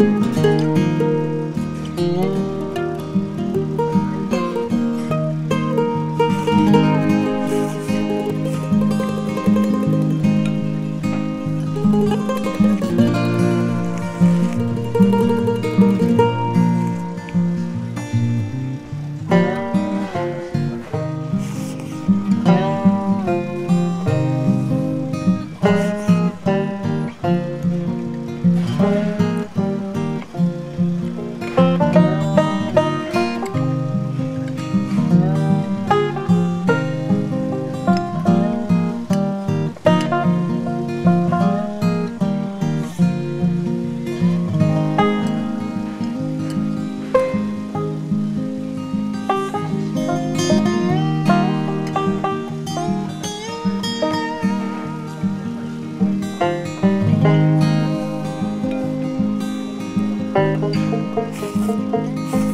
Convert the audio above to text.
Música Bye.